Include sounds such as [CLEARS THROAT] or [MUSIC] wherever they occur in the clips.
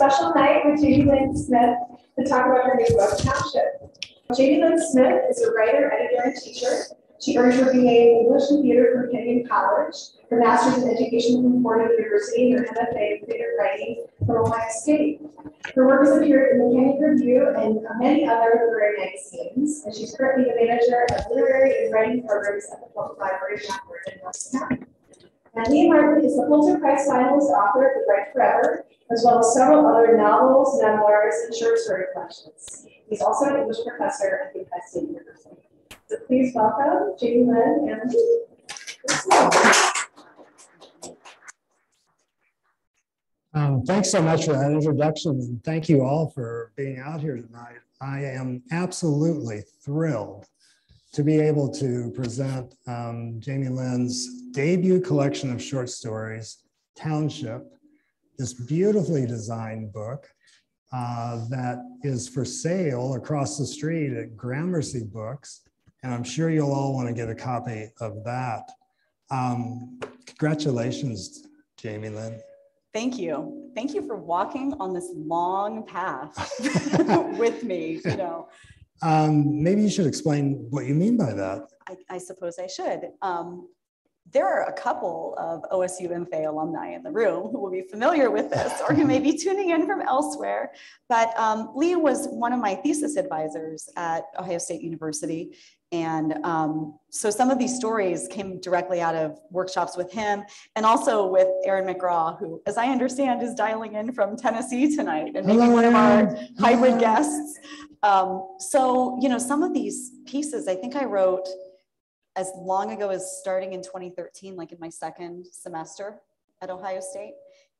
special night with Jamie Lyn Smith to talk about her new book, Township. Jamie Lyn Smith is a writer, editor, and teacher. She earned her BA in English and Theater from Kenyon College, her Master's in Education from Fordham University, and her MFA in Creative Writing from Ohio State. Her work has appeared in the Kenyon Review and many other literary magazines, and she's currently the manager of literary and writing programs at the Public Library Rockford in County. And Lee Martin is the Pulitzer Prize finalist author of The Bright Forever, as well as several other novels, memoirs, and short story collections. He's also an English professor at the Penn State University. So please welcome Jamie Lyn and um, thanks so much for that introduction. And thank you all for being out here tonight. I am absolutely thrilled to be able to present um, Jamie Lyn's debut collection of short stories, Township, this beautifully designed book uh, that is for sale across the street at Gramercy Books. And I'm sure you'll all want to get a copy of that. Um, congratulations, Jamie Lyn. Thank you. Thank you for walking on this long path [LAUGHS] with me. You know, um, maybe you should explain what you mean by that. I, I suppose I should. Um, there are a couple of OSU MFA alumni in the room who will be familiar with this or who may be [LAUGHS] tuning in from elsewhere. But um, Lee was one of my thesis advisors at Ohio State University. And um, so some of these stories came directly out of workshops with him and also with Erin McGraw, who, as I understand, is dialing in from Tennessee tonight and maybe Hello, one of our hybrid guests. Um, so, you know, some of these pieces I think I wrote as long ago as starting in 2013, like in my second semester at Ohio State.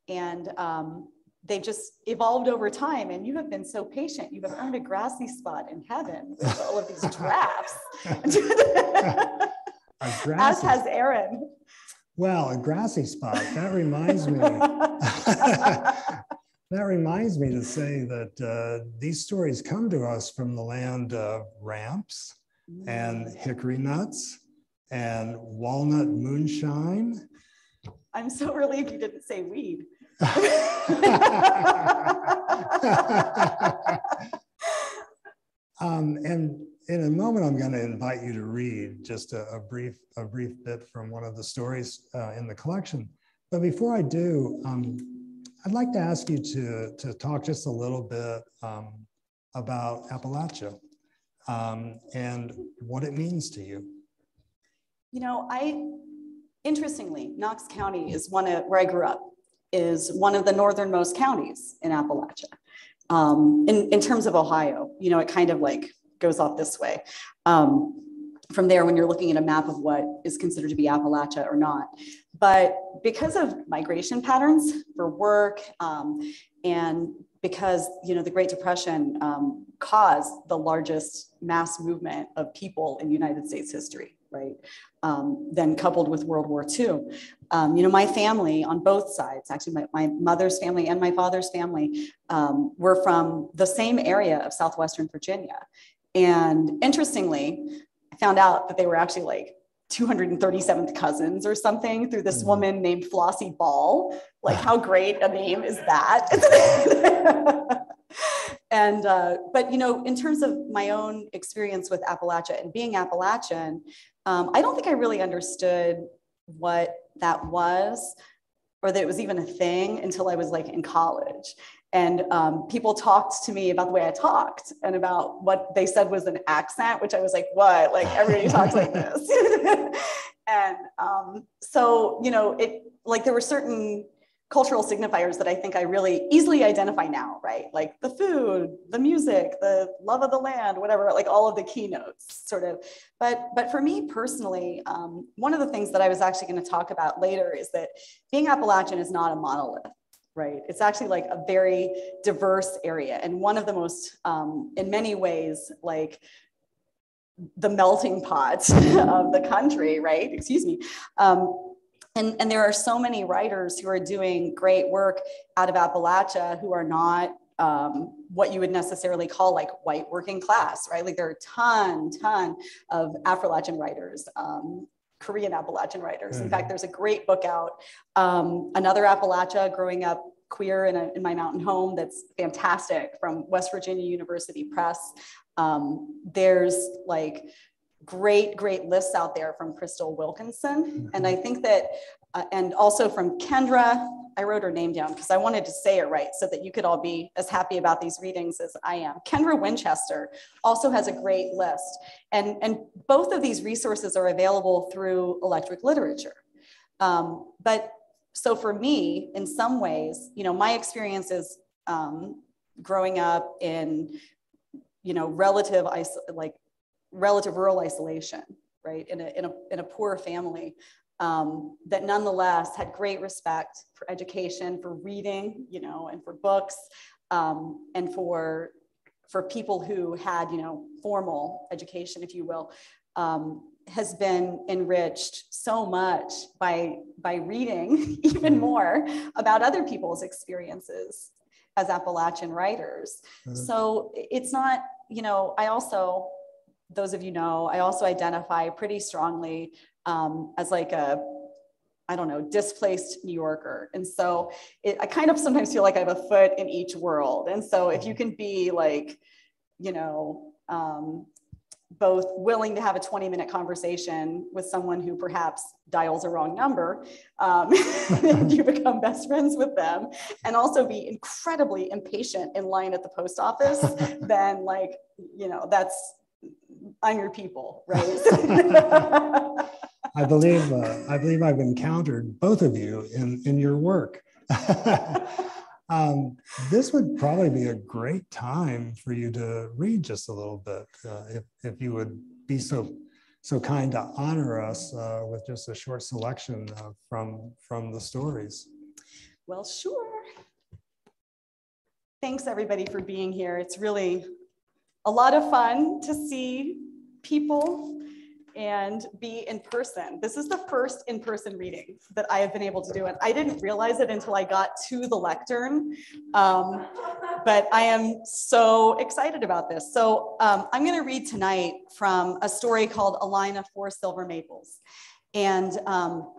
And um, they've just evolved over time. And you have been so patient. You have earned a grassy spot in heaven with all of these drafts. [LAUGHS] As has Erin. Well, a grassy spot. That reminds me. [LAUGHS] that reminds me to say that uh, these stories come to us from the land of ramps and mm. hickory nuts and walnut moonshine. I'm so relieved you didn't say weed. [LAUGHS] um, and in a moment, I'm going to invite you to read just a, a brief, a brief bit from one of the stories uh, in the collection. But before I do, um, I'd like to ask you to, to talk just a little bit um, about Appalachia um, and what it means to you. You know, I, interestingly, Knox County is one of where I grew up, is one of the northernmost counties in Appalachia. Um, in, in terms of Ohio, you know, it kind of like goes off this way. Um, from there, when you're looking at a map of what is considered to be Appalachia or not. But because of migration patterns for work um, and because you know the Great Depression um, caused the largest mass movement of people in United States history, right? Um, then coupled with World War II. Um, you know, my family on both sides, actually my, my mother's family and my father's family um, were from the same area of Southwestern Virginia. And interestingly, I found out that they were actually like 237th cousins or something through this mm-hmm. woman named Flossie Ball. Like, how [LAUGHS] great a name is that? [LAUGHS] and, uh, but, you know, in terms of my own experience with Appalachia and being Appalachian, um, I don't think I really understood what that was or that it was even a thing until I was like in college. And um, people talked to me about the way I talked and about what they said was an accent, which I was like, what? Like everybody talks like this. [LAUGHS] and um, so, you know, it like there were certain cultural signifiers that I think I really easily identify now, right? Like the food, the music, the love of the land, whatever, like all of the keynotes sort of. But, but for me personally, um, one of the things that I was actually gonna talk about later is that being Appalachian is not a monolith right? It's actually like a very diverse area and one of the most, um, in many ways, like the melting pot [LAUGHS] of the country, right? Excuse me. Um, and, and there are so many writers who are doing great work out of Appalachia who are not um, what you would necessarily call like white working class, right? Like there are a ton, ton of Appalachian writers um, Korean Appalachian writers. In Mhm. fact, there's a great book out, um, Another Appalachia, Growing Up Queer in, a, in My Mountain Home, that's fantastic from West Virginia University Press. Um, there's like great, great lists out there from Crystal Wilkinson. And I think that, uh, and also from Kendra, I wrote her name down because I wanted to say it right so that you could all be as happy about these readings as I am. Kendra Winchester also has a great list. And, and both of these resources are available through electric literature. Um, but so for me, in some ways, you know, my experience is um, growing up in, you know, relative, like relative rural isolation, right? In a, in a, in a poor family um, that nonetheless had great respect for education, for reading, you know, and for books, um, and for for people who had, you know, formal education, if you will, um, has been enriched so much by by reading [LAUGHS] even more about other people's experiences as Appalachian writers. Mhm. So it's not, you know, I also, those of you know, I also identify pretty strongly um, as like a, I don't know, displaced New Yorker. And so it, I kind of sometimes feel like I have a foot in each world. And so if you can be like, you know, um, both willing to have a 20 minute conversation with someone who perhaps dials a wrong number, um, [LAUGHS] you become best friends with them, and also be incredibly impatient in line at the post office, [LAUGHS] then like, you know, that's, I'm your people, right? [LAUGHS] [LAUGHS] I believe uh, I believe I've encountered both of you in in your work. [LAUGHS] um, this would probably be a great time for you to read just a little bit, uh, if if you would be so so kind to honor us uh, with just a short selection uh, from from the stories. Well, sure. Thanks everybody for being here. It's really a lot of fun to see people and be in person. This is the first in-person reading that I have been able to do. And I didn't realize it until I got to the lectern. Um, but I am so excited about this. So um, I'm gonna read tonight from a story called A Line of Four Silver Maples. And um,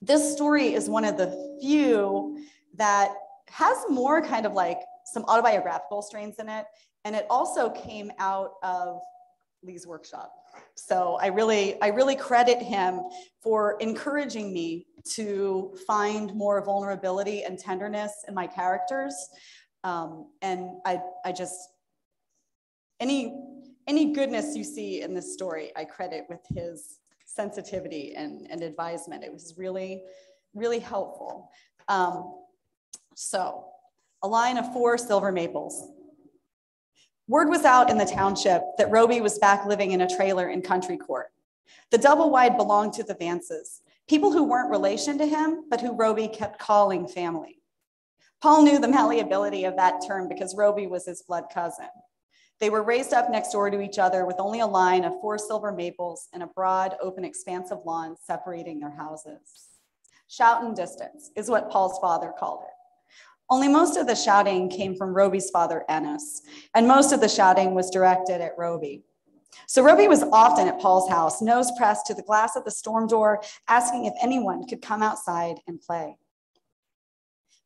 this story is one of the few that has more kind of like some autobiographical strains in it. And it also came out of Lee's workshop. So I really, I really credit him for encouraging me to find more vulnerability and tenderness in my characters. Um, and I, I just, any, any goodness you see in this story, I credit with his sensitivity and, and advisement. It was really, really helpful. Um, so a line of four silver maples. Word was out in the township that Roby was back living in a trailer in Country Court. The double wide belonged to the Vances, people who weren't relation to him, but who Roby kept calling family. Paul knew the malleability of that term because Roby was his blood cousin. They were raised up next door to each other with only a line of four silver maples and a broad, open expanse of lawn separating their houses. Shouting distance is what Paul's father called it. Only most of the shouting came from Roby's father, Ennis, and most of the shouting was directed at Roby. So Roby was often at Paul's house, nose pressed to the glass at the storm door, asking if anyone could come outside and play.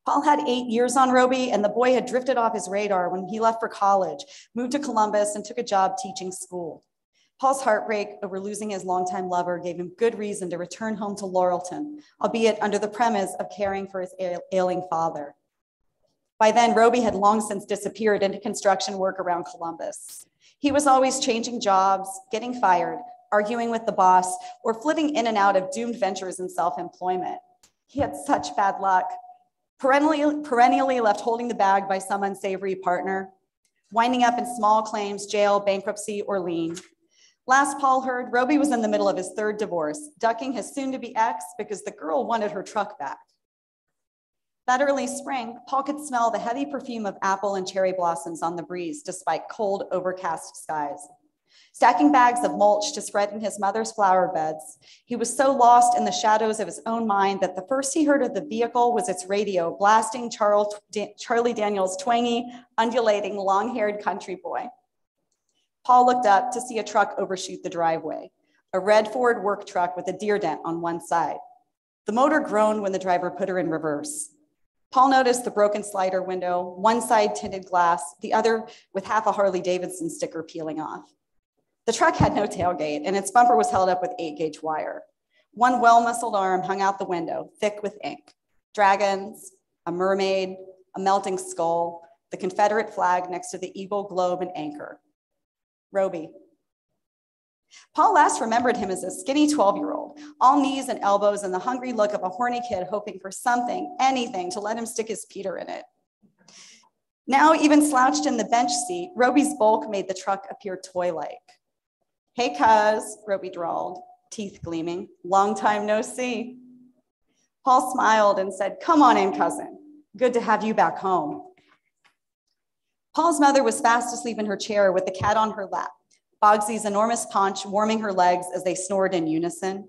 Paul had eight years on Roby, and the boy had drifted off his radar when he left for college, moved to Columbus, and took a job teaching school. Paul's heartbreak over losing his longtime lover gave him good reason to return home to Laurelton, albeit under the premise of caring for his ailing father. By then, Roby had long since disappeared into construction work around Columbus. He was always changing jobs, getting fired, arguing with the boss, or flitting in and out of doomed ventures in self employment. He had such bad luck. Perennially, perennially left holding the bag by some unsavory partner, winding up in small claims, jail, bankruptcy, or lien. Last Paul heard, Roby was in the middle of his third divorce, ducking his soon to be ex because the girl wanted her truck back. That early spring, Paul could smell the heavy perfume of apple and cherry blossoms on the breeze despite cold, overcast skies. Stacking bags of mulch to spread in his mother's flower beds, he was so lost in the shadows of his own mind that the first he heard of the vehicle was its radio blasting Charles, Charlie Daniels' twangy, undulating, long haired country boy. Paul looked up to see a truck overshoot the driveway. a red Ford work truck with a deer dent on one side. The motor groaned when the driver put her in reverse. Paul noticed the broken slider window, one side tinted glass, the other with half a Harley Davidson sticker peeling off. The truck had no tailgate and its bumper was held up with eight gauge wire. One well muscled arm hung out the window, thick with ink. Dragons, a mermaid, a melting skull, the Confederate flag next to the eagle, globe, and anchor. Roby. Paul last remembered him as a skinny 12 year old, all knees and elbows, and the hungry look of a horny kid hoping for something, anything, to let him stick his Peter in it. Now, even slouched in the bench seat, Roby's bulk made the truck appear toy like. Hey, cuz, Roby drawled, teeth gleaming. Long time no see. Paul smiled and said, Come on in, cousin. Good to have you back home. Paul's mother was fast asleep in her chair with the cat on her lap, Bogsy's enormous paunch warming her legs as they snored in unison.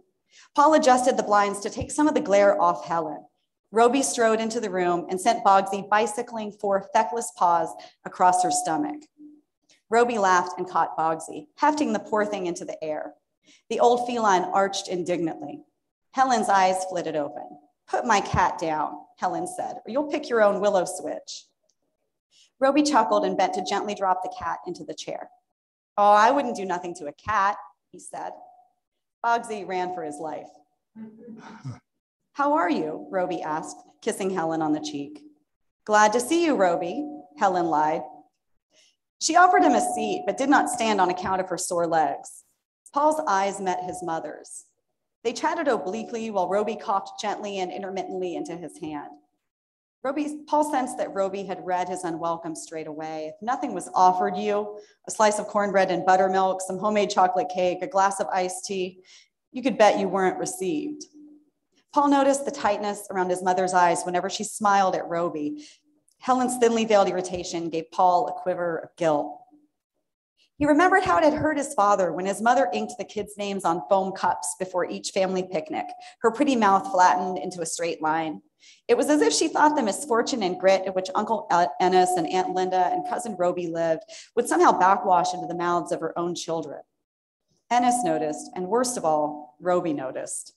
Paul adjusted the blinds to take some of the glare off Helen. Roby strode into the room and sent Bogsy bicycling four feckless paws across her stomach. Roby laughed and caught Bogsy, hefting the poor thing into the air. The old feline arched indignantly. Helen's eyes flitted open. Put my cat down, Helen said, or you'll pick your own willow switch. Roby chuckled and bent to gently drop the cat into the chair. Oh, I wouldn't do nothing to a cat, he said. Bogsy ran for his life. [LAUGHS] How are you? Roby asked, kissing Helen on the cheek. Glad to see you, Roby, Helen lied. She offered him a seat, but did not stand on account of her sore legs. Paul's eyes met his mother's. They chatted obliquely while Roby coughed gently and intermittently into his hand. Roby, Paul sensed that Roby had read his unwelcome straight away. If nothing was offered you, a slice of cornbread and buttermilk, some homemade chocolate cake, a glass of iced tea, you could bet you weren't received. Paul noticed the tightness around his mother's eyes whenever she smiled at Roby. Helen's thinly veiled irritation gave Paul a quiver of guilt. He remembered how it had hurt his father when his mother inked the kids' names on foam cups before each family picnic, her pretty mouth flattened into a straight line. It was as if she thought the misfortune and grit in which Uncle Ennis and Aunt Linda and cousin Roby lived would somehow backwash into the mouths of her own children. Ennis noticed, and worst of all, Roby noticed.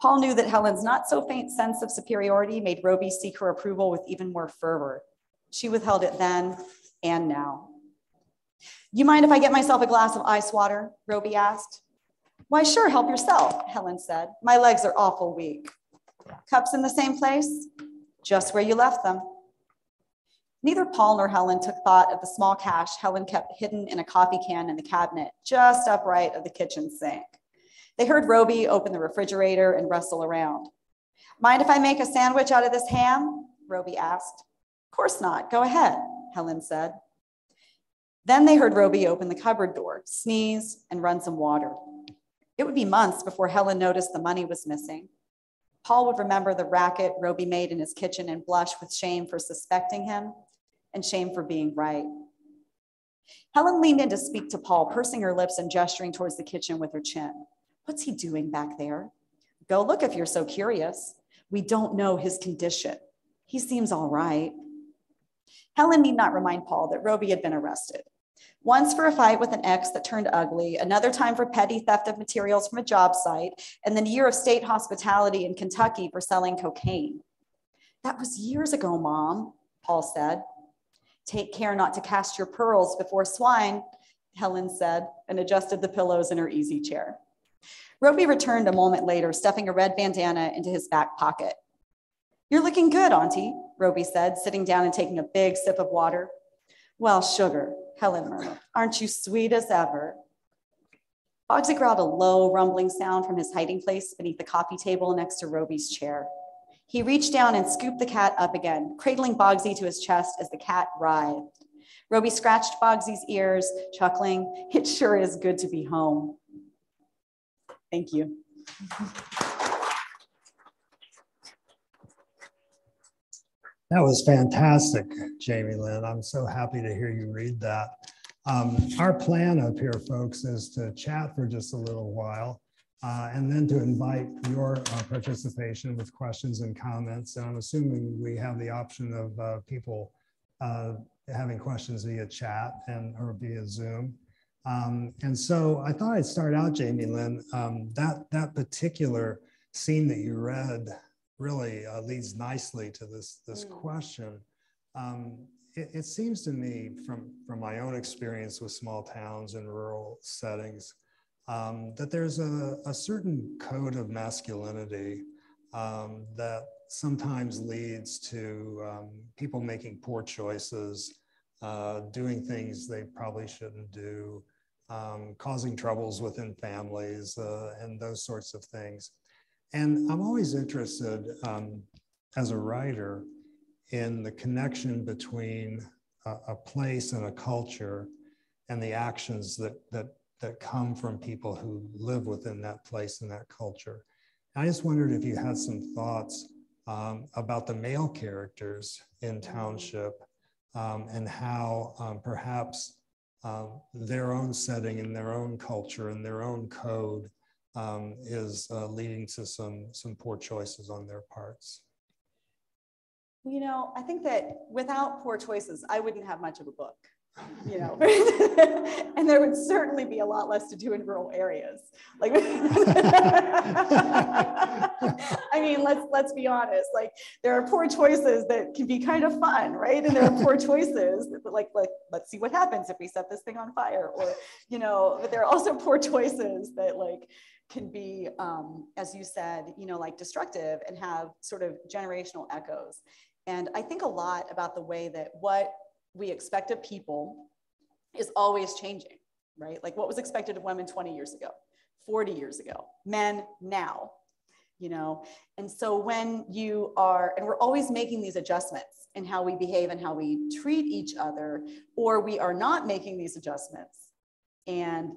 Paul knew that Helen's not so faint sense of superiority made Roby seek her approval with even more fervor. She withheld it then and now. You mind if I get myself a glass of ice water? Roby asked. Why, sure, help yourself, Helen said. My legs are awful weak. Cups in the same place? Just where you left them. Neither Paul nor Helen took thought of the small cash Helen kept hidden in a coffee can in the cabinet just upright of the kitchen sink. They heard Roby open the refrigerator and rustle around. Mind if I make a sandwich out of this ham? Roby asked. Of course not. Go ahead, Helen said. Then they heard Roby open the cupboard door, sneeze, and run some water. It would be months before Helen noticed the money was missing. Paul would remember the racket Roby made in his kitchen and blush with shame for suspecting him and shame for being right. Helen leaned in to speak to Paul, pursing her lips and gesturing towards the kitchen with her chin. What's he doing back there? Go look if you're so curious. We don't know his condition. He seems all right. Helen need not remind Paul that Roby had been arrested once for a fight with an ex that turned ugly, another time for petty theft of materials from a job site, and then a year of state hospitality in Kentucky for selling cocaine. That was years ago, Mom, Paul said. Take care not to cast your pearls before swine, Helen said, and adjusted the pillows in her easy chair. Roby returned a moment later, stuffing a red bandana into his back pocket. You're looking good, Auntie, Roby said, sitting down and taking a big sip of water. Well, sugar, Helen murmured. Aren't you sweet as ever? Bogsy growled a low, rumbling sound from his hiding place beneath the coffee table next to Roby's chair. He reached down and scooped the cat up again, cradling Bogsy to his chest as the cat writhed. Roby scratched Bogsy's ears, chuckling, It sure is good to be home. Thank you. That was fantastic, Jamie Lyn. I'm so happy to hear you read that. Um, our plan up here, folks, is to chat for just a little while uh, and then to invite your uh, participation with questions and comments. And I'm assuming we have the option of uh, people uh, having questions via chat and or via Zoom. Um, and so I thought I'd start out, Jamie Lyn, um, that, that particular scene that you read really uh, leads nicely to this, this mm. question. Um, it, it, seems to me from, from my own experience with small towns and rural settings um, that there's a, a, certain code of masculinity um, that sometimes leads to um, people making poor choices, uh, doing things they probably shouldn't do, um, causing troubles within families, uh, and those sorts of things. And I'm always interested um, as a writer in the connection between a, a, place and a culture and the actions that, that, that come from people who live within that place and that culture. I just wondered if you had some thoughts um, about the male characters in Township um, and how um, perhaps um, their own setting and their own culture and their own code um, is uh, leading to some, some poor choices on their parts. You know, I think that without poor choices, I wouldn't have much of a book you know, [LAUGHS] [LAUGHS] and there would certainly be a lot less to do in rural areas. Like, [LAUGHS] I mean, let's let's be honest. Like, there are poor choices that can be kind of fun, right? And there are poor choices that, like, like let's see what happens if we set this thing on fire, or you know, but there are also poor choices that like can be, um, as you said, you know, like destructive and have sort of generational echoes. And I think a lot about the way that what we expect of people is always changing, right? Like what was expected of women 20 years ago, 40 years ago, men now, you know? And so when you are, and we're always making these adjustments in how we behave and how we treat each other, or we are not making these adjustments and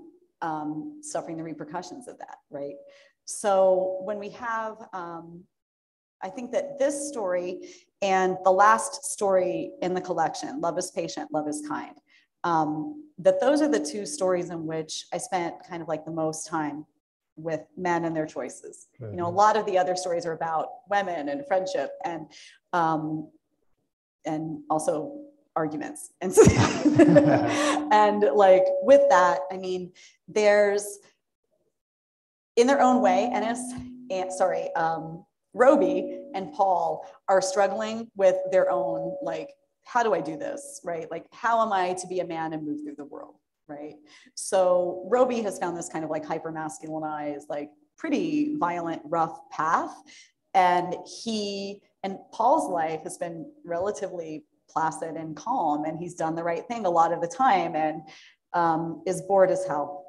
um, suffering the repercussions of that, right? So when we have, um, I think that this story and the last story in the collection, Love is Patient, Love is Kind, um, that those are the two stories in which I spent kind of like the most time with men and their choices. Mm-hmm. You know, a mm-hmm. lot of the other stories are about women and friendship and um, and also arguments. And so [LAUGHS] and like with that, I mean, there's in their own way, Ennis, and sorry, um, Roby and Paul are struggling with their own, like, how do I do this, right? Like, how am I to be a man and move through the world, right? So Roby has found this kind of like hyper masculinized, like pretty violent, rough path. And he, and Paul's life has been relatively placid and calm, and he's done the right thing a lot of the time and um, is bored as hell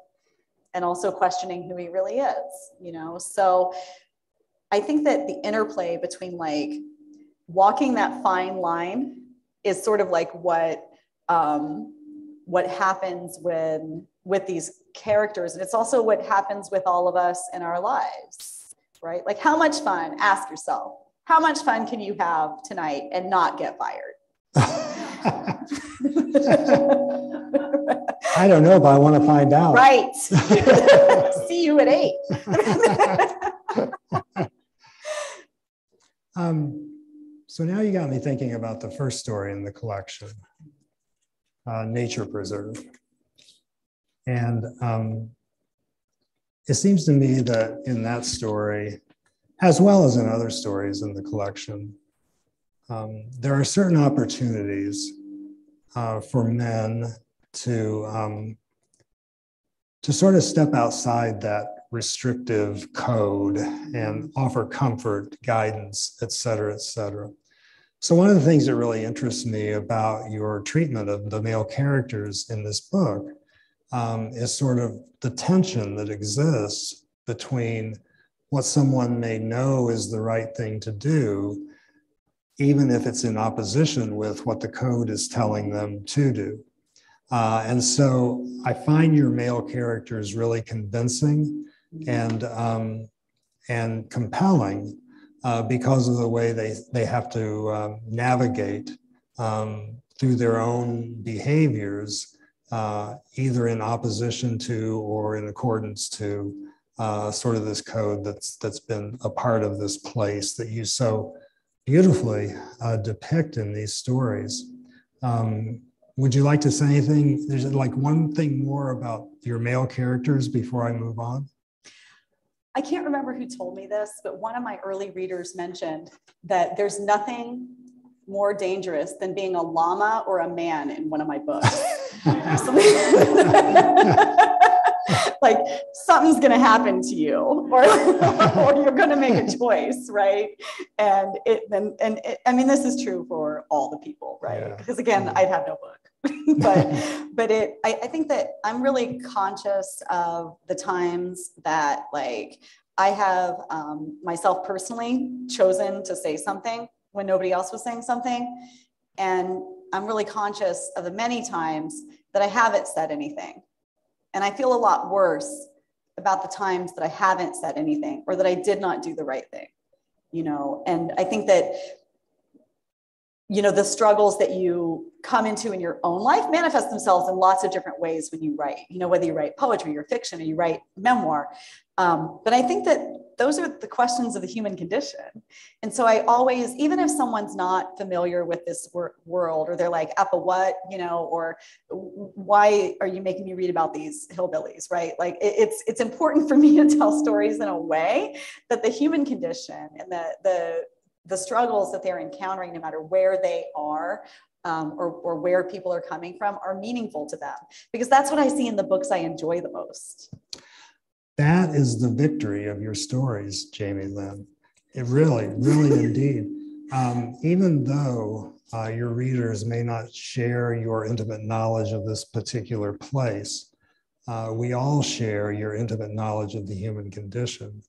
and also questioning who he really is, you know? So I think that the interplay between like walking that fine line is sort of like what um, what happens when with these characters, and it's also what happens with all of us in our lives, right? Like how much fun? Ask yourself, how much fun can you have tonight and not get fired? I don't know, but I want to find out. Right. [LAUGHS] See you at eight. [LAUGHS] Um, so now you got me thinking about the first story in the collection, uh, Nature Preserve. And um, it seems to me that in that story, as well as in other stories in the collection, um, there are certain opportunities uh, for men to um, to sort of step outside that restrictive code and offer comfort, guidance, et cetera, et cetera. So, one of the things that really interests me about your treatment of the male characters in this book um, is sort of the tension that exists between what someone may know is the right thing to do, even if it's in opposition with what the code is telling them to do. Uh, and so I find your male characters really convincing and um, and compelling uh, because of the way they they have to um, navigate um, through their own behaviors, uh, either in opposition to or in accordance to uh, sort of this code that's that's been a part of this place that you so beautifully uh, depict in these stories. Um, would you like to say anything? There's like one thing more about your male characters before I move on. I can't remember who told me this, but one of my early readers mentioned that there's nothing more dangerous than being a llama or a man in one of my books. [LAUGHS] [LAUGHS] [LAUGHS] like something's going to happen to you. Or, [LAUGHS] or you're going to make a choice right? And it and, and it, i mean this is true for all the people right? Because yeah. again i'd have no book. [LAUGHS] But but it I, I think that i'm really conscious of the times that like i have um, myself personally chosen to say something when nobody else was saying something. And i'm really conscious of the many times that i haven't said anything and I feel a lot worse about the times that I haven't said anything or that I did not do the right thing, you know. And I think that, you know, the struggles that you come into in your own life manifest themselves in lots of different ways when you write, you know, whether you write poetry or fiction or you write memoir. Um, but I think that those are the questions of the human condition. And so I always, even if someone's not familiar with this wor- world or they're like, Appa, what, you know, or why are you making me read about these hillbillies, right? Like it, it's, it's important for me to tell stories in a way that the human condition and the, the, the struggles that they're encountering, no matter where they are, um, or, or where people are coming from, are meaningful to them. Because that's what I see in the books I enjoy the most. That is the victory of your stories, Jamie Lyn. It really, really [LAUGHS] indeed. Um, even though uh, your readers may not share your intimate knowledge of this particular place, uh, we all share your intimate knowledge of the human condition.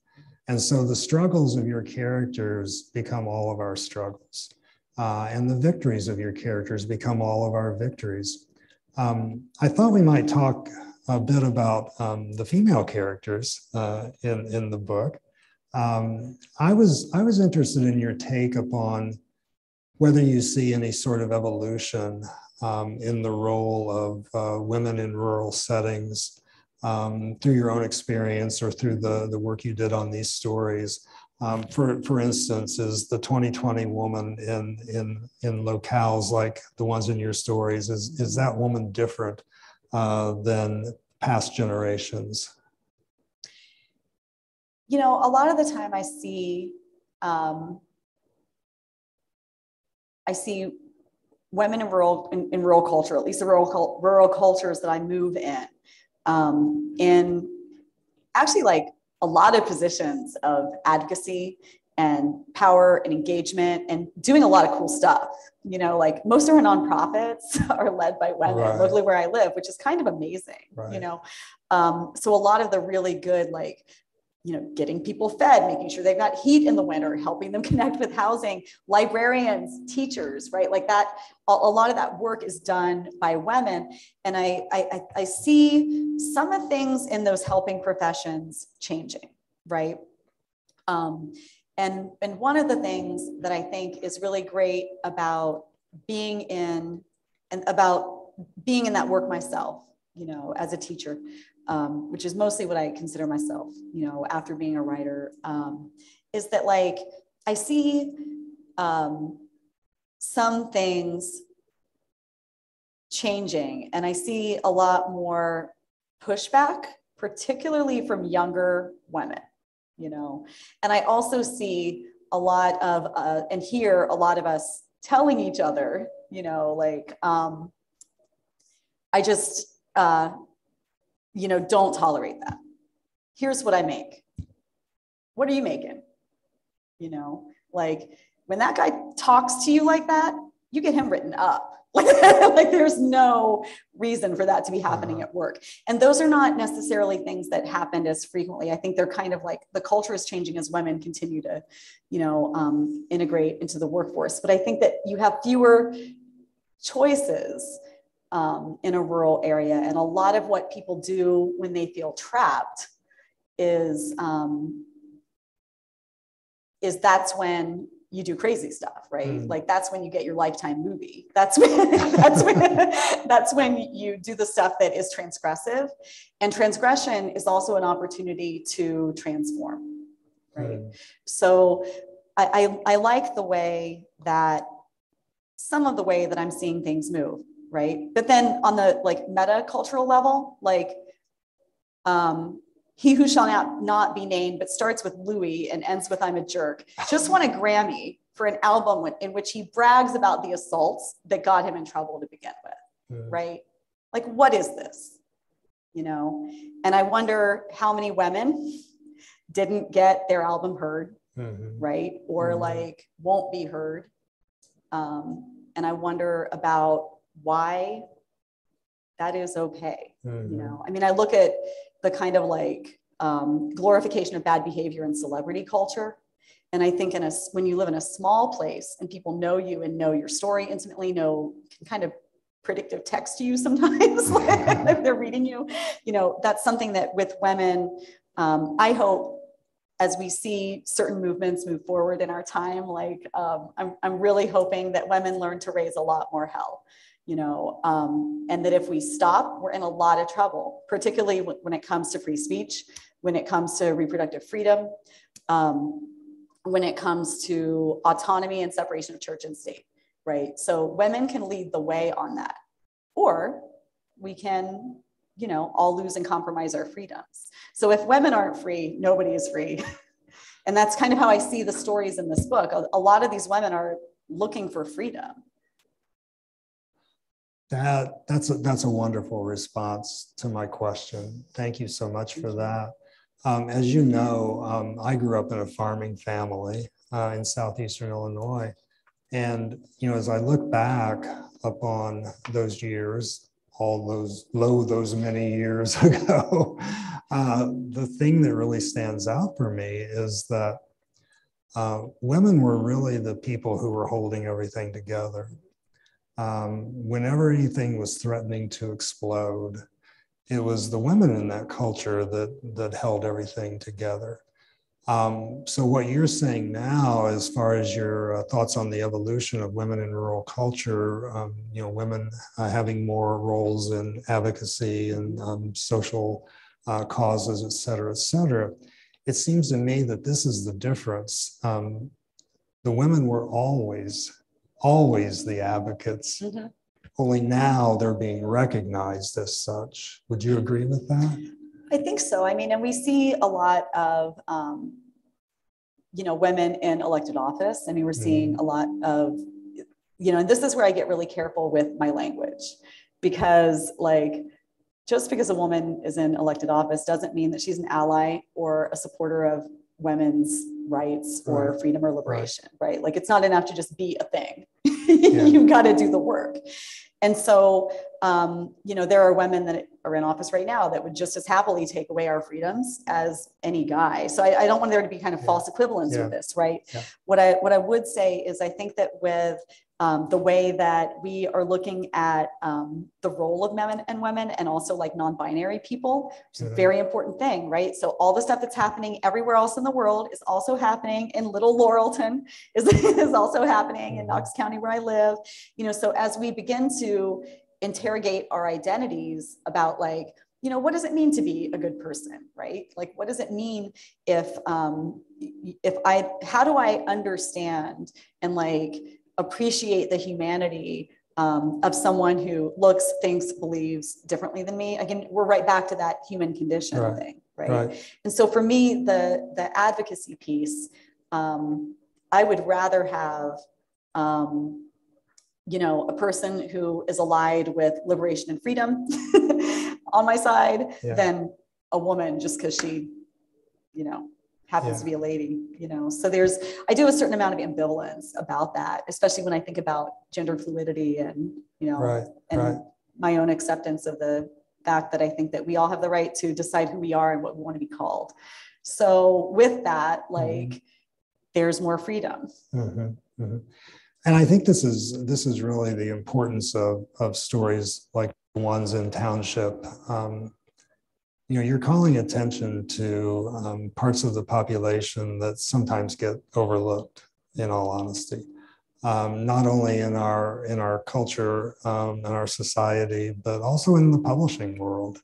And so the struggles of your characters become all of our struggles. Uh, and the victories of your characters become all of our victories. Um, I thought we might talk a bit about um, the female characters uh, in in the book. Um, I was I was interested in your take upon whether you see any sort of evolution um, in the role of uh, women in rural settings um, through your own experience or through the the work you did on these stories. Um, for for instance, is the 2020 woman in in in locales like the ones in your stories is is that woman different uh, than past generations? You know, a lot of the time I see, um, I see women in rural in, in, rural culture, at least the rural rural cultures that I move in, um, in actually like a lot of positions of advocacy and power and engagement and doing a lot of cool stuff. You know, like most of our nonprofits [LAUGHS] are led by women right. locally where I live, which is kind of amazing, right. you know. Um, so a lot of the really good, like, you know, getting people fed, making sure they've got heat in the winter, helping them [LAUGHS] connect with housing, librarians, teachers, right? Like that, a, a lot of that work is done by women. And I, I, I see some of things in those helping professions changing, right? Um, and, and one of the things that I think is really great about being in and about being in that work myself, you know, as a teacher, um, which is mostly what I consider myself, you know, after being a writer, um, is that like I see um, some things changing and I see a lot more pushback, particularly from younger women you know? And i also see a lot of uh, and hear a lot of us telling each other you know like um i just uh you know don't tolerate that. Here's what i make. What are you making? You know like when that guy talks to you like that you get him written up [LAUGHS] like there's no reason for that to be happening uh-huh. at work. And those are not necessarily things that happened as frequently. I think they're kind of like the culture is changing as women continue to you know um, integrate into the workforce. But i think that you have fewer choices um, in a rural area. And a lot of what people do when they feel trapped is um, is that's when you do crazy stuff, right? Mm. Like that's when you get your lifetime movie. That's when [LAUGHS] that's when [LAUGHS] that's when you do the stuff that is transgressive. And transgression is also an opportunity to transform, right? Mm. So I, I, I like the way that some of the way that I'm seeing things move. right? But then on the like meta cultural level, like um, he who shall not, not be named, but starts with Louis and ends with I'm a jerk, just won a Grammy for an album in which he brags about the assaults that got him in trouble to begin with, Mm. right? Like, what is this? You know, and I wonder how many women didn't get their album heard, Mhm. right? Or Mhm. like won't be heard. Um, and I wonder about why that is okay. You Mhm. know, I mean, I look at the kind of like um, glorification of bad behavior in celebrity culture. And I think in a, when you live in a small place and people know you and know your story intimately, know kind of predictive text you sometimes [LAUGHS] if they're reading you, you know, that's something that with women, um, I hope as we see certain movements move forward in our time, like um, I'm, I'm really hoping that women learn to raise a lot more hell, you know, um, and that if we stop, we're in a lot of trouble, particularly when it comes to free speech, when it comes to reproductive freedom, um, when it comes to autonomy and separation of church and state, right? So women can lead the way on that, or we can, you know, all lose and compromise our freedoms. So if women aren't free, nobody is free. [LAUGHS] And that's kind of how I see the stories in this book. A, a lot of these women are looking for freedom. That that's a, that's a wonderful response to my question. Thank you so much for that. Um, as you know, um, I grew up in a farming family uh, in southeastern Illinois, and you know, as I look back upon those years, all those low those many years [LAUGHS] ago, uh, the thing that really stands out for me is that uh, women were really the people who were holding everything together um, whenever anything was threatening to explode, it was the women in that culture that that held everything together. Um, so, what you're saying now, as far as your uh, thoughts on the evolution of women in rural culture, um, you know, women uh, having more roles in advocacy and um, social uh, causes, et cetera, et cetera, it seems to me that this is the difference. Um, the women were always always the advocates. Mhm. Only now they're being recognized as such. Would you agree with that? I think so. I mean, and we see a lot of, um, you know, women in elected office. I mean, we're seeing a lot of, you know, and this is where I get really careful with my language because, like, just because a woman is in elected office doesn't mean that she's an ally or a supporter of women's rights or Right. freedom or liberation, right? Like, it's not enough to just be a thing. Yeah. [LAUGHS] You've got to do the work. And so, um, you know, there are women that are in office right now that would just as happily take away our freedoms as any guy. So I, I don't want there to be kind of Yeah. false equivalence Yeah. with this, right? What I what I would say is I think that with um, the way that we are looking at um, the role of men and women and also like non-binary people, which is a very important thing, right? So all the stuff that's happening everywhere else in the world is also happening in Little Laurelton, [LAUGHS] is, is also happening in Mhm. Knox County where I live. You know, so as we begin to interrogate our identities about like, you know, what does it mean to be a good person, right? Like, what does it mean if, um, if I, how do I understand and like appreciate the humanity um, of someone who looks, thinks, believes differently than me? Again, we're right back to that human condition Right. thing, right? Right. And so for me, the the advocacy piece, um, I would rather have, um, you know, a person who is allied with liberation and freedom [LAUGHS] on my side Yeah. than a woman just because she, you know, happens Yeah. to be a lady. You know, so there's I do a certain amount of ambivalence about that, especially when I think about gender fluidity and you know Right. and Right. my own acceptance of the fact that I think that we all have the right to decide who we are and what we want to be called. So with that, like there's more freedom. Mhm, mhm. And I think this is this is really the importance of of stories like the ones in Township. Um, you know, you're calling attention to um, parts of the population that sometimes get overlooked. In all honesty, um, not only in our in our culture um, and our society, but also in the publishing world.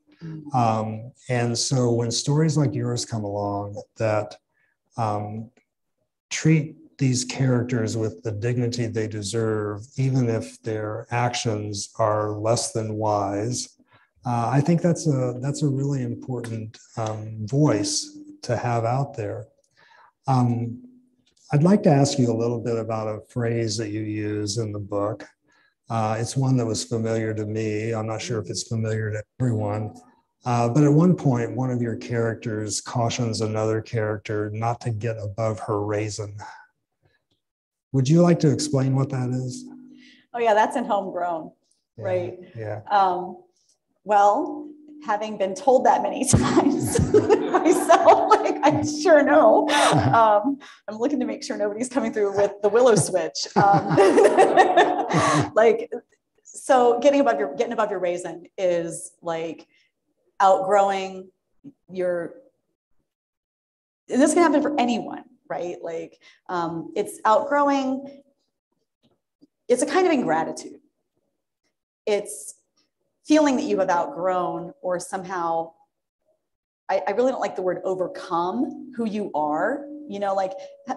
Um, and so when stories like yours come along that um, treat these characters with the dignity they deserve, even if their actions are less than wise. Uh, I think that's a that's a really important um, voice to have out there. Um, I'd like to ask you a little bit about a phrase that you use in the book. Uh, it's one that was familiar to me. I'm not sure if it's familiar to everyone. Uh, but at one point, one of your characters cautions another character not to get above her raisin. Would you like to explain what that is? Oh, yeah, that's in homegrown, yeah, right? Yeah. Um, well, having been told that many [LAUGHS] times [LAUGHS] myself, like I sure know. [LAUGHS] Um, I'm looking to make sure nobody's coming through with the willow switch. Um, like, so getting above your getting above your raisin is like outgrowing your. And this can happen for anyone, right? Like, um, it's outgrowing. It's a kind of ingratitude. It's feeling that you have outgrown or somehow I, I, really don't like the word overcome who you are you know like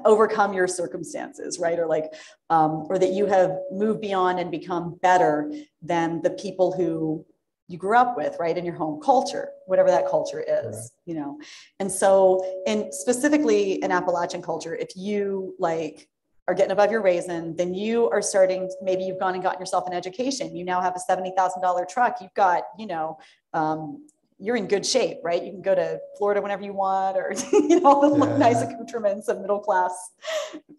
overcome your circumstances right? Or like um, or that you have moved beyond and become better than the people who you grew up with right? In your home culture whatever that culture is right. you know? And so in specifically in appalachian culture if you like are getting above your raisin, then you are starting, maybe you've gone and gotten yourself an education. You now have a $70,000 truck. You've got, you know, um, you're in good shape, right? You can go to Florida whenever you want, or, [LAUGHS] you know, the yeah. nice accoutrements of middle class,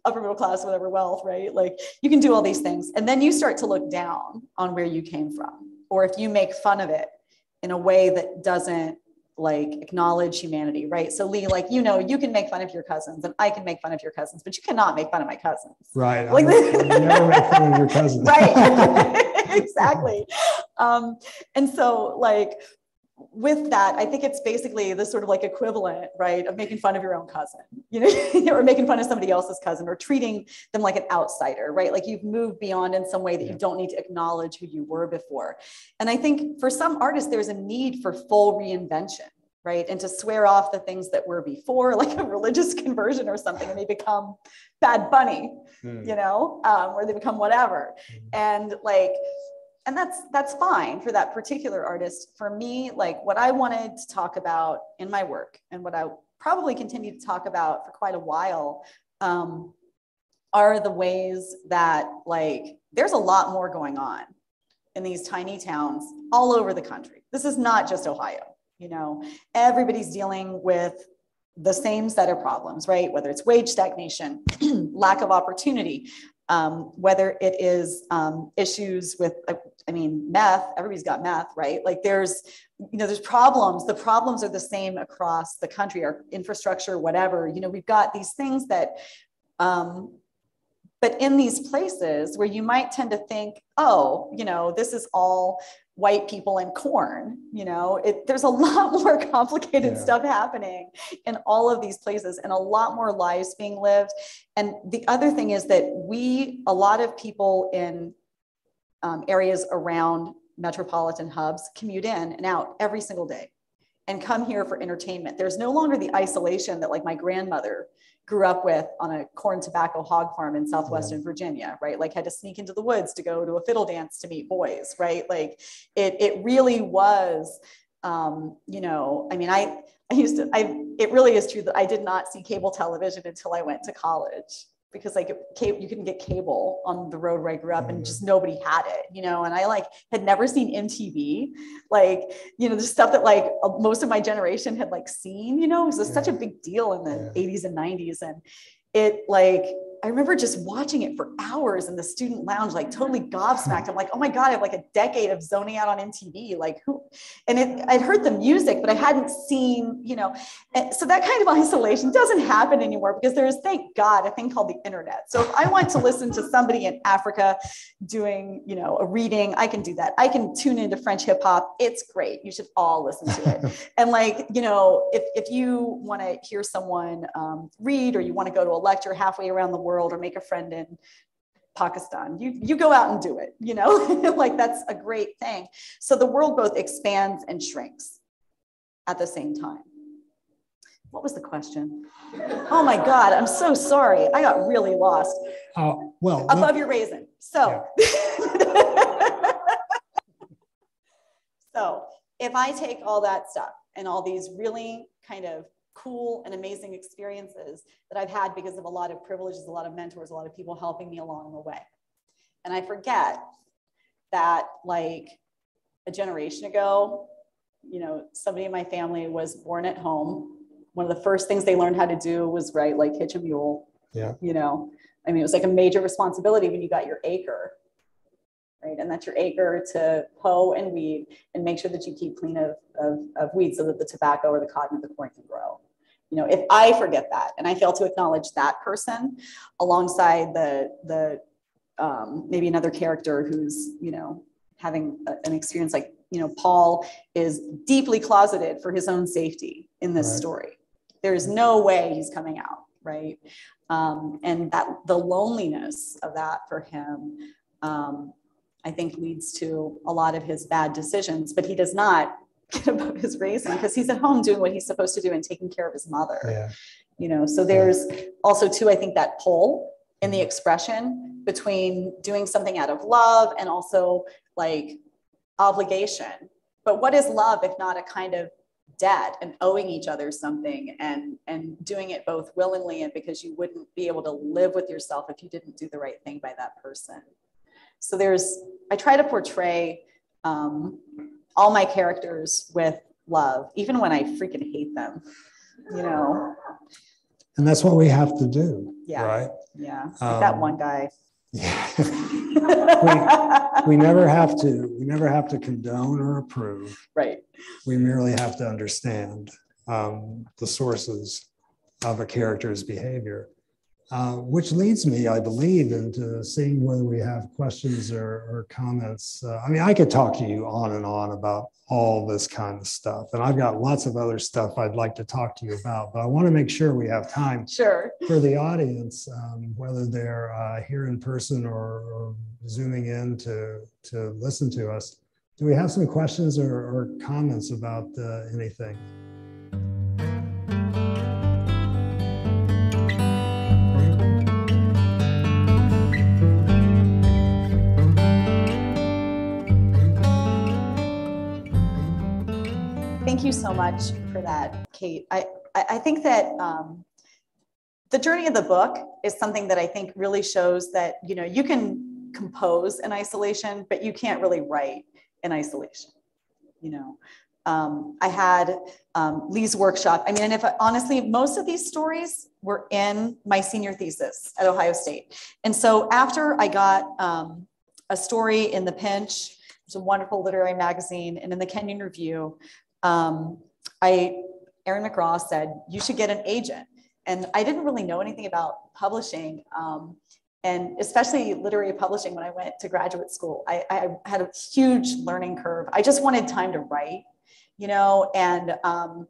upper middle class, whatever wealth, right? Like you can do all these things. And then you start to look down on where you came from. Or if you make fun of it in a way that doesn't like acknowledge humanity, right? So Lee, like you know, you can make fun of your cousins, and I can make fun of your cousins, but you cannot make fun of my cousins. Right. Like, never make fun of your cousins. [LAUGHS] right. [LAUGHS] [LAUGHS] exactly. Um, and so, like with that, I think it's basically the sort of like equivalent, right, of making fun of your own cousin, [LAUGHS] you know, or making fun of somebody else's cousin, or treating them like an outsider, right? Like you've moved beyond in some way that you don't need to acknowledge who you were before. And I think for some artists, there's a need for full reinvention, right? And to swear off the things that were before, [LAUGHS] like a religious conversion or something, and they become Bad Bunny, mm. you know, um, or they become whatever. Mm. And like, and that's that's fine for that particular artist. For me like what i wanted to talk about in my work and what i probably continue to talk about for quite a while um, are the ways that like there's a lot more going on in these tiny towns all over the country. This is not just ohio you know? Everybody's dealing with the same set of problems right? Whether it's wage stagnation [CLEARS THROAT] lack of opportunity um, whether it is um, issues with, uh, I mean, meth, everybody's got meth, right? Like there's, you know, there's problems. The problems are the same across the country, our infrastructure, whatever. You know, we've got these things that, um, but in these places where you might tend to think, oh, you know, this is all white people and corn you know? It, there's a [LAUGHS] lot more complicated yeah. stuff happening in all of these places and a lot more lives being lived. And the other thing is that we a lot of people in um, areas around metropolitan hubs commute in and out every single day and come here for entertainment there's no longer the isolation that like my grandmother grew up with on a corn tobacco hog farm in southwestern Virginia, right? Like had to sneak into the woods to go to a fiddle dance to meet boys, right? Like it it really was um, you know, I mean, I I used to I it really is true that I did not see cable television until I went to college because like you couldn't get cable on the road where I grew up and mm-hmm. just nobody had it, you know, and I like had never seen MTV, like, you know, the stuff that like uh, most of my generation had like seen, you know, it was yeah. such a big deal in the yeah. 80s and 90s. And it like I remember just watching it for hours in the student lounge, like totally gobsmacked. I'm like, oh my God, I have like a decade of zoning out on MTV. Like who? And it, I'd heard the music, but I hadn't seen, you know, so that kind of [LAUGHS] isolation doesn't happen anymore because there is, thank God, a thing called the internet. So if I want to listen to somebody in Africa doing, you know, a reading, I can do that. I can tune into French hip hop. It's great. You should all listen to it. [LAUGHS] and like, you know, if, if you want to hear someone um, read or you want to go to a lecture halfway around the world, world or make a friend in Pakistan. You, you go out and do it, you know, [LAUGHS] like that's a great thing. So the world both expands and shrinks at the same time. what was the question? Oh my God, I'm so sorry. I got really lost. Oh, well. Above your raisin. So. [LAUGHS] so if I take all that stuff and all these really kind of cool and amazing experiences that I've had because of a lot of privileges, a lot of mentors, a lot of people helping me along the way. And I forget that like a generation ago, you know, somebody in my family was born at home. One of the first things they learned how to do was right, like hitch a mule. Yeah. You know, I mean, it was like a major responsibility when you got your acre, right? And that's your acre to hoe and weed and make sure that you keep clean of, of, of weeds so that the tobacco or the cotton or the corn can grow. You know, if I forget that and I fail to acknowledge that person alongside the, the um, maybe another character who's, you know, having a, an experience like, you know, Paul is deeply closeted for his own safety in this Right. story. There's no way he's coming out, right? Um, and that the loneliness of that for him, um, I think leads to a lot of his bad decisions, but he does not above his raising because he's at home doing what he's supposed to do and taking care of his mother. Yeah, you know so there's also too i think that pull in the expression between doing something out of love and also like obligation. But what is love if not a kind of debt and owing each other something and and doing it both willingly and because you wouldn't be able to live with yourself if you didn't do the right thing by that person? So there's i try to portray um, all my characters with love even when i freaking hate them you know and that's what we have to do, yeah right? yeah like that Um, one guy Yeah. [LAUGHS] We never have to, we never have to condone or approve. right We merely have to understand um, the sources of a character's behavior. Uh, which leads me, I believe, into seeing whether we have questions or, or comments. Uh, I mean, I could talk to you on and on about all this kind of stuff, and I've got lots of other stuff I'd like to talk to you about, but I want to make sure we have time sure for the audience, um, whether they're uh, here in person or, or zooming in to, to listen to us. Do we have some questions or, or comments about uh, anything? Thank you so much for that kate. I i, I think that um, the journey of the book is something that i think really shows that you know you can compose in isolation but you can't really write in isolation you know. Um, i had um, lee's workshop. I mean and if honestly most of these stories were in my senior thesis at ohio state. And so after i got um, a story in the pinch it's a wonderful literary magazine and in the kenyon review um, I, Erin McGraw said, you should get an agent. And I didn't really know anything about publishing. Um, and especially literary publishing when I went to graduate school, I, I had a huge learning curve. I just wanted time to write, you know, and um,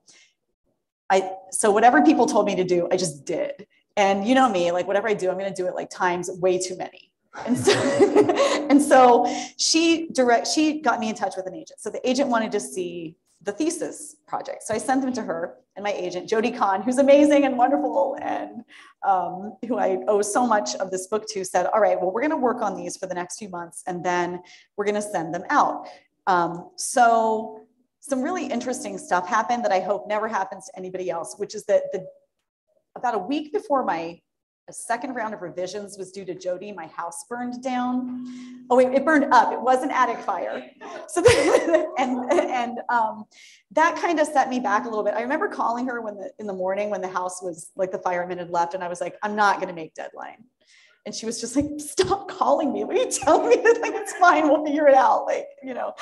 I, so whatever people told me to do, I just did. And you know me, like whatever I do, I'm going to do it like times way too many. And so, [LAUGHS] and so she direct, she got me in touch with an agent. So the agent wanted to see the thesis project. So I sent them to her and my agent, Jody Kahn, who's amazing and wonderful and um, who I owe so much of this book to, said, all right, well, we're going to work on these for the next few months and then we're going to send them out. Um, so some really interesting stuff happened that I hope never happens to anybody else, which is that the about a week before my second round of revisions was due to Jody, my house burned down. Oh, wait, it burned up. It was an attic fire. So, [LAUGHS] and and um, that kind of set me back a little bit. I remember calling her when the in the morning when the house was like the firemen had left, and I was like, I'm not going to make deadline. And she was just like, stop calling me. What are you telling me? That, [LAUGHS] like, it's fine. We'll figure it out. Like, you know,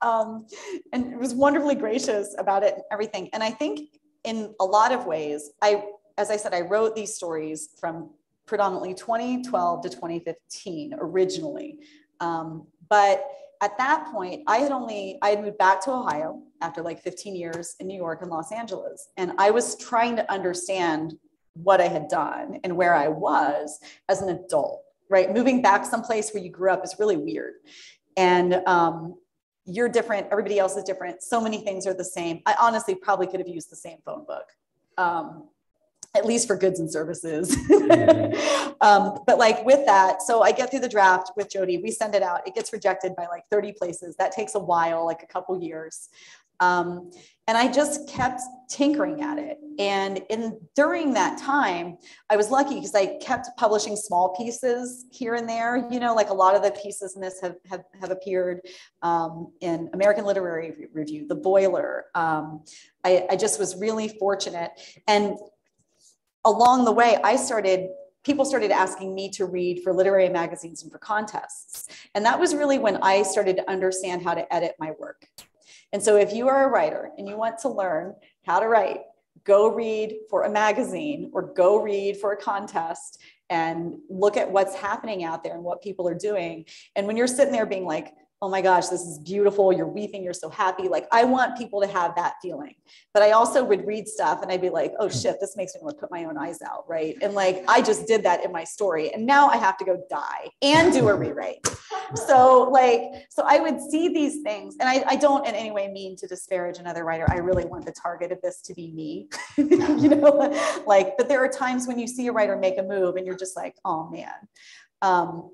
um, and it was wonderfully gracious about it and everything. And I think in a lot of ways, I, as I said, I wrote these stories from predominantly 2012 to 2015 originally. Um, but at that point, I had only, I had moved back to Ohio after like 15 years in New York and Los Angeles. And I was trying to understand what I had done and where I was as an adult, right? Moving back someplace where you grew up is really weird. And um, you're different, everybody else is different. So many things are the same. I honestly probably could have used the same phone book. Um, at least for goods and services. [LAUGHS] um, but like with that, so I get through the draft with Jody, we send it out, it gets rejected by like 30 places. That takes a while, like a couple years. Um, and I just kept tinkering at it. And in during that time, I was lucky because I kept publishing small pieces here and there. You know, like a lot of the pieces in this have have, have appeared um, in American Literary Review, The Boiler. Um, I, I just was really fortunate. And along the way, I started people started asking me to read for literary magazines and for contests. And that was really when I started to understand how to edit my work. And so if you are a writer and you want to learn how to write, go read for a magazine or go read for a contest and look at what's happening out there and what people are doing. And when you're sitting there being like, oh my gosh, this is beautiful. You're weeping. You're so happy. Like, I want people to have that feeling. But I also would read stuff and I'd be like, oh shit, this makes me want to put my own eyes out. Right. And like, I just did that in my story. And now I have to go die and do a [LAUGHS] rewrite. So, like, so I would see these things. And I, I don't in any way mean to disparage another writer. I really want the target of this to be me. [LAUGHS] you know, like, but there are times when you see a writer make a move and you're just like, oh man. Um,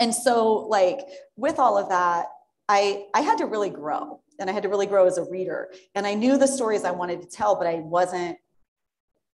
and so like with all of that i i had to really grow and i had to really grow as a reader. And i knew the stories i wanted to tell but i wasn't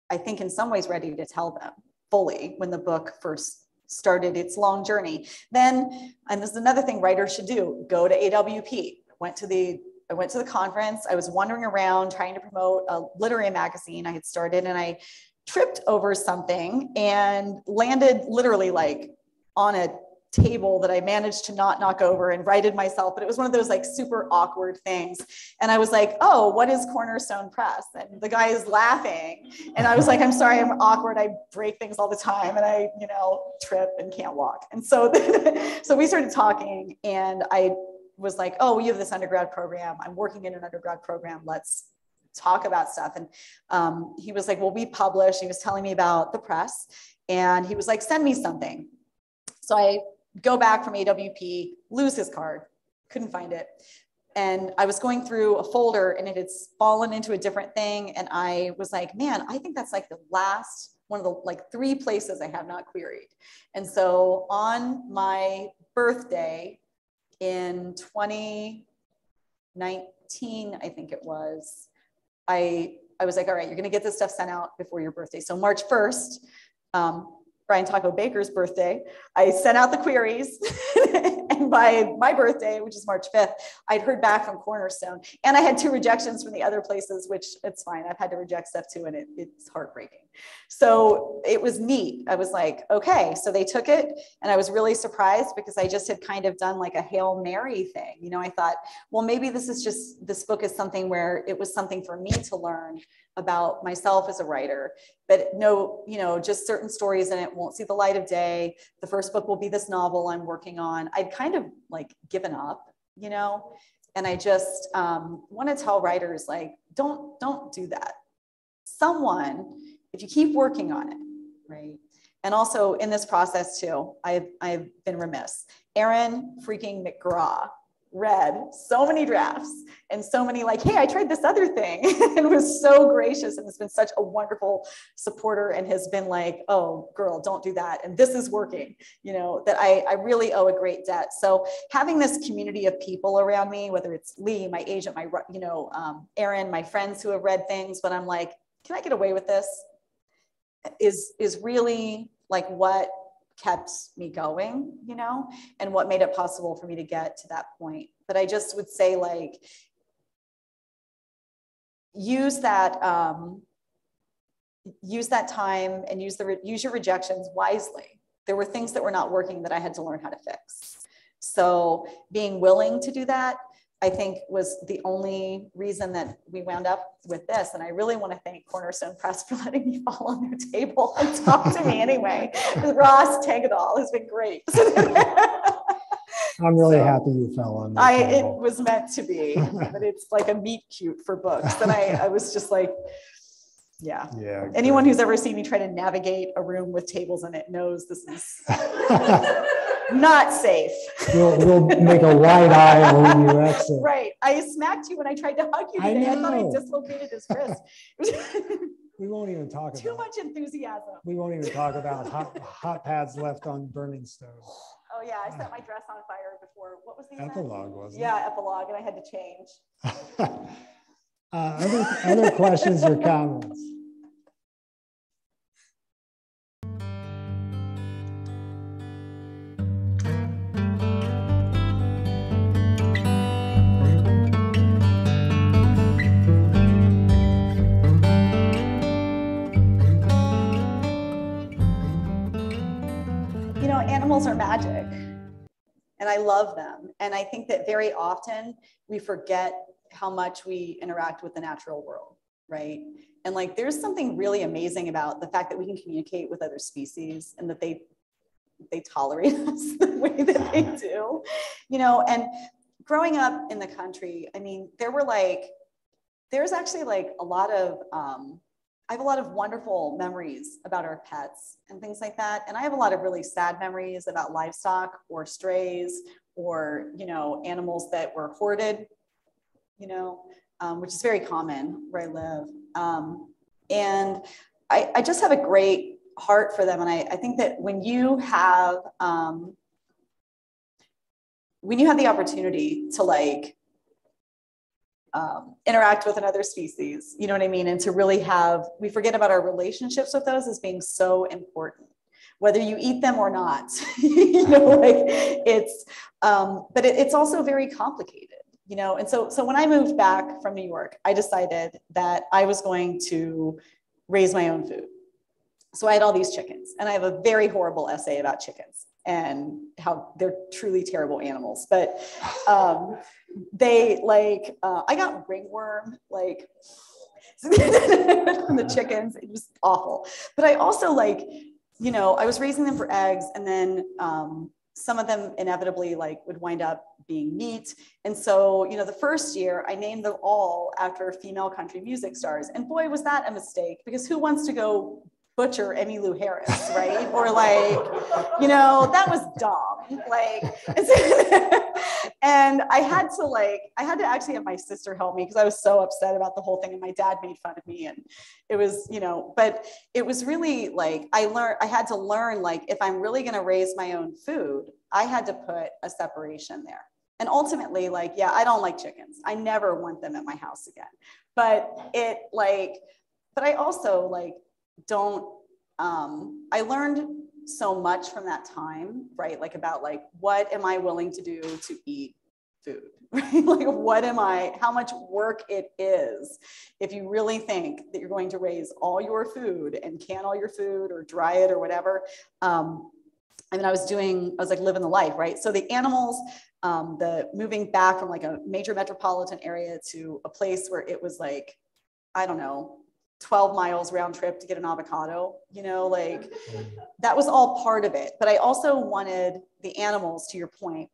i think in some ways ready to tell them fully when the book first started its long journey. Then and this is another thing writers should do go to awp went to the I went to the conference. I was wandering around trying to promote a literary magazine I had started, and I tripped over something and landed literally like on a table that I managed to not knock over and righted myself. But it was one of those like super awkward things. And I was like, oh, what is Cornerstone Press? And the guy is laughing. And I was like, I'm sorry, I'm awkward. I break things all the time and I, you know, trip and can't walk. And so, [LAUGHS] so we started talking and I was like, oh, you have this undergrad program. I'm working in an undergrad program. Let's talk about stuff. And um, he was like, well, we publish. He was telling me about the press. And he was like, send me something. So I go back from AWP, lose his card, couldn't find it. And I was going through a folder and it had fallen into a different thing. And I was like, man, I think that's like the last one of the like three places I have not queried. And so on my birthday in 2019, I think it was, I, I was like, all right, you're going to get this stuff sent out before your birthday. So March 1st, um, Bryan Taco Baker's birthday, I sent out the queries. [LAUGHS] and by my birthday, which is March 5th, I'd heard back from Cornerstone. And I had two rejections from the other places, which it's fine. I've had to reject stuff too, and it, it's heartbreaking. So it was neat. I was like, okay. So they took it, and I was really surprised because I just had kind of done like a Hail Mary thing. You know, I thought, well, maybe this is just, this book is something where it was something for me to learn about myself as a writer but no you know just certain stories in it won't see the light of day the first book will be this novel i'm working on i'd kind of like given up you know and i just um, want to tell writers like don't don't do that someone if you keep working on it right? And also in this process too i've, I've been remiss. Erin freaking mcgraw read so many drafts and so many like hey i tried this other thing [LAUGHS] and was so gracious and has been such a wonderful supporter and has been like oh girl don't do that. And this is working you know that i, I really owe a great debt. So having this community of people around me whether it's lee my agent my you know um, erin my friends who have read things but i'm like can i get away with this is is really like what kept me going, you know, and what made it possible for me to get to that point. But I just would say, like, use that um, use that time and use the use your rejections wisely. There were things that were not working that I had to learn how to fix. So being willing to do that I think was the only reason that we wound up with this. And I really want to thank Cornerstone Press for letting me fall on their table and talk to me anyway. [LAUGHS] Ross Tangedal has been great. I'm really so, happy you fell on. that. I table. it was meant to be, but it's like a meet cute for books. And I, I was just like, yeah. [LAUGHS] Yeah. Anyone great. who's ever seen me try to navigate a room with tables in it knows this is [LAUGHS] not safe. We'll, we'll make a wide eye when you exit. Right. I smacked you when I tried to hug you today. I, I thought I dislocated his wrist. we won't even talk about Too much enthusiasm. we won't even talk about hot, hot pads left on burning stoves. Oh yeah, I set my dress on fire before. What was the event? Epilogue, wasn't it? Yeah, epilogue, and I had to change. [LAUGHS] Uh, Other, other questions or [LAUGHS] comments? Animals are magic and I love them. And I think that very often we forget how much we interact with the natural world, right? And like there's something really amazing about the fact that we can communicate with other species and that they they tolerate [LAUGHS] us the way that they do. You know, and growing up in the country, I mean, there were like there's actually like a lot of um, I have a lot of wonderful memories about our pets and things like that. And I have a lot of really sad memories about livestock or strays or, you know, animals that were hoarded, you know, um, which is very common where I live. Um, and I, I, just have a great heart for them. And I, I think that when you have, um, when you have the opportunity to like um, interact with another species, you know what I mean? And to really have, we forget about our relationships with those as being so important, whether you eat them or not, [LAUGHS] you know, [LAUGHS] like it's, um, but it, it's also very complicated, you know? And so, so when I moved back from New York, I decided that I was going to raise my own food. So I had all these chickens and I have a very horrible essay about chickens and how they're truly terrible animals. But um, they like, uh, I got ringworm, like from [LAUGHS] the chickens. It was awful. But I also like, you know, I was raising them for eggs and then um, some of them inevitably like would wind up being meat. And so, you know, the first year I named them all after female country music stars. And boy, was that a mistake because who wants to go butcher Emmylou Harris, right? or like, you know, that was dumb. Like, [LAUGHS] and I had to like, I had to actually have my sister help me because I was so upset about the whole thing. And my dad made fun of me. And it was, you know, but it was really like, I learned, I had to learn like, if I'm really going to raise my own food, I had to put a separation there. And ultimately, like, yeah, I don't like chickens. I never want them at my house again. But it like, but I also like don't um, i learned so much from that time right like about like what am i willing to do to eat food [LAUGHS] right like what am i how much work it is if you really think that you're going to raise all your food and can all your food or dry it or whatever um, I mean, I was doing, I was like living the life, right? So the animals, um, the moving back from like a major metropolitan area to a place where it was like, I don't know, 12 miles round trip to get an avocado, you know, like that was all part of it. But I also wanted the animals, to your point,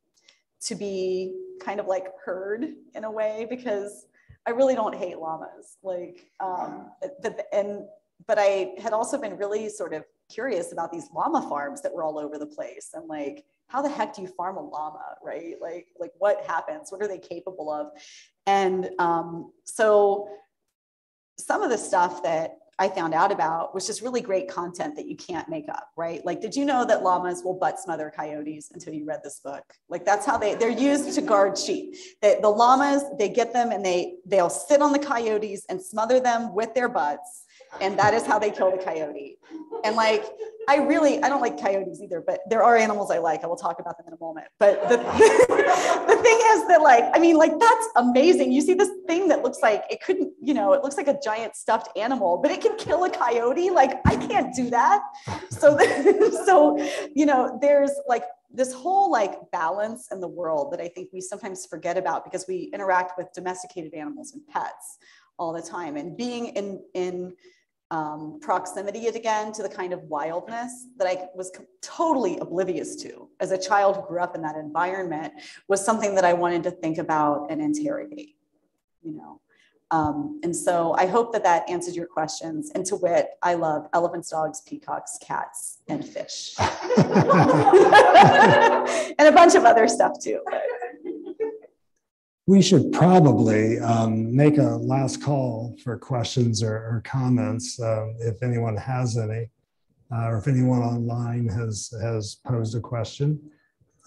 to be kind of like heard in a way because I really don't hate llamas. Like, um, the, and, but I had also been really sort of curious about these llama farms that were all over the place and like, how the heck do you farm a llama, right? Like, like what happens? What are they capable of? And um, so some of the stuff that I found out about was just really great content that you can't make up, right? Like, did you know that llamas will butt smother coyotes until you read this book? Like, that's how they, they're used to guard sheep. They, the llamas, they get them and they, they'll sit on the coyotes and smother them with their butts. And that is how they kill the coyote. And like, I really, I don't like coyotes either, but there are animals I like. I will talk about them in a moment. But the [LAUGHS] thing is that like, I mean, like that's amazing. You see this thing that looks like it couldn't, you know, it looks like a giant stuffed animal, but it can kill a coyote. Like I can't do that. So, [LAUGHS] so, you know, there's like this whole like balance in the world that I think we sometimes forget about because we interact with domesticated animals and pets all the time and being in, in, um, proximity again to the kind of wildness that I was totally oblivious to as a child who grew up in that environment was something that I wanted to think about and interrogate, you know. Um, and so I hope that that answers your questions. And to wit, I love elephants, dogs, peacocks, cats, and fish. [LAUGHS] and a bunch of other stuff too. But. We should probably um, make a last call for questions or, or comments um, if anyone has any, uh, or if anyone online has has posed a question.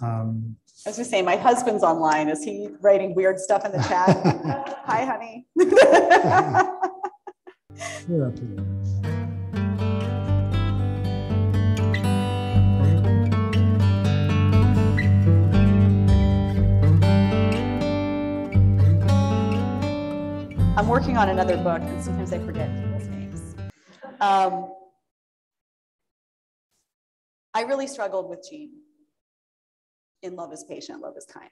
Um, I was just saying, my husband's online. Is he writing weird stuff in the chat? [LAUGHS] Hi, honey. [LAUGHS] [LAUGHS] I'm working on another book and sometimes I forget people's names. Um, I really struggled with Gene in Love is Patient, Love is Kind.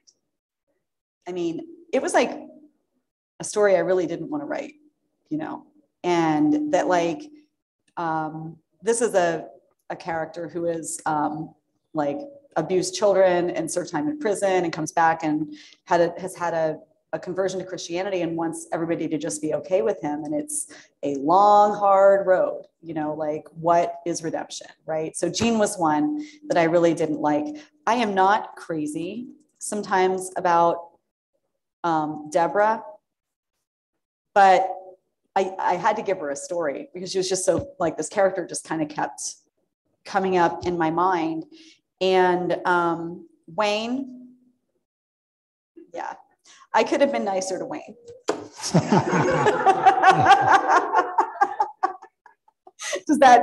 I mean, it was like a story I really didn't want to write, you know, and that like, um, this is a, a character who is um, like abused children and served time in prison and comes back and had a, has had a a conversion to Christianity and wants everybody to just be okay with him. And it's a long, hard road, you know, like what is redemption, right? So Gene was one that I really didn't like. I am not crazy sometimes about um, Deborah, but I, I had to give her a story because she was just so like this character just kind of kept coming up in my mind. And um, Wayne, yeah, I could have been nicer to Wayne. [LAUGHS] Does that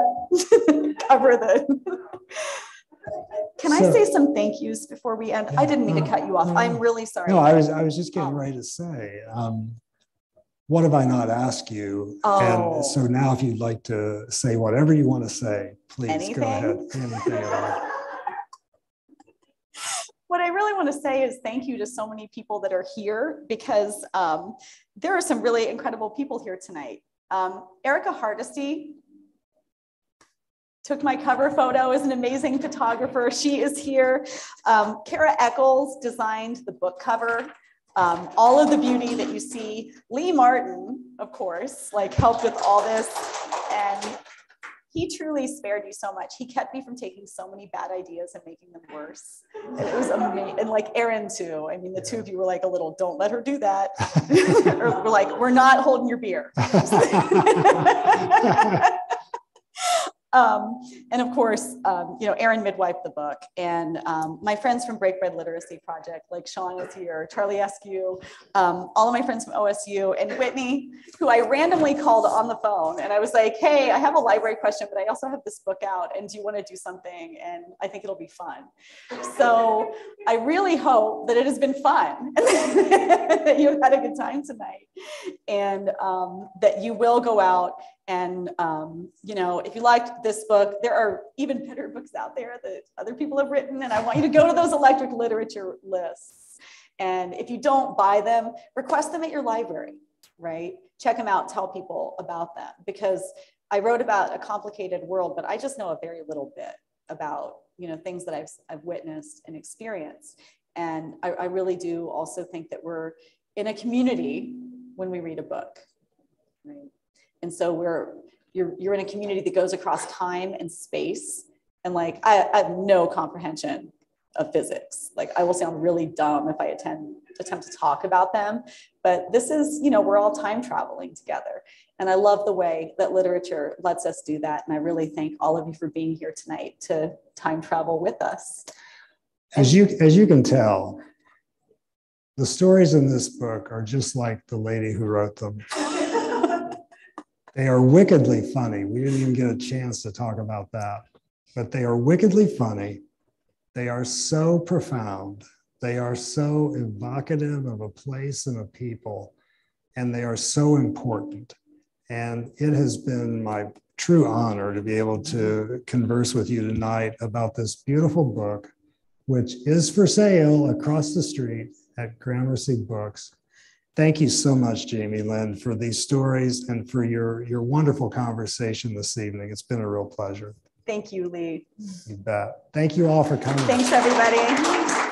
cover the? Can I say some thank yous before we end? I didn't mean to cut you off. no, I'm really sorry. No, I was I was just Oh. getting ready to say, um, what have I not asked you? Oh. And so now, if you'd like to say whatever you want to say, please go ahead. Anything? Anything at all. What I really want to say is thank you to so many people that are here because um, there are some really incredible people here tonight. Um, Erica Hardesty took my cover photo, is an amazing photographer. She is here. Um, Kara Eccles designed the book cover. Um, all of the beauty that you see. Lee Martin, of course, like helped with all this. And he truly spared you so much. He kept me from taking so many bad ideas and making them worse. And it was [LAUGHS] amazing. And like Erin too. I mean, the two of you were like a little, don't let her do that. [LAUGHS] [LAUGHS] or we're like, we're not holding your beer. Um, and of course, um, you know, Erin midwiped the book, and um, my friends from Break Bread Literacy Project, like Sean is here, Charlie Eskew, um, all of my friends from OSU, and Whitney, who I randomly called on the phone, and I was like, "Hey, I have a library question, but I also have this book out, and do you want to do something? And I think it'll be fun." So I really hope that it has been fun, [LAUGHS] that you've had a good time tonight, and um, that you will go out and, um, you know, if you liked this book, there are even better books out there that other people have written. And I want you to go to those electric literature lists. And if you don't buy them, request them at your library, right? Check them out, tell people about them. Because I wrote about a complicated world, but I just know a very little bit about, you know, things that I've, I've witnessed and experienced. And I, I really do also think that we're in a community when we read a book, right? And so we're you're you're in a community that goes across time and space. And like I, I have no comprehension of physics. Like I will sound really dumb if I attend attempt to talk about them. But this is, you know, we're all time traveling together. And I love the way that literature lets us do that. And I really thank all of you for being here tonight to time travel with us. As you as you can tell, the stories in this book are just like the lady who wrote them. They are wickedly funny. We didn't even get a chance to talk about that, but they are wickedly funny. They are so profound. They are so evocative of a place and a people, and they are so important. And it has been my true honor to be able to converse with you tonight about this beautiful book, which is for sale across the street at Gramercy Books. Thank you so much, Jamie Lyn, for these stories and for your, your wonderful conversation this evening. It's been a real pleasure. Thank you, Lee. You bet. Thank you all for coming. Thanks, everybody.